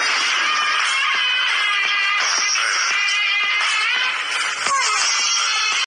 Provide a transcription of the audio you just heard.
Yeah.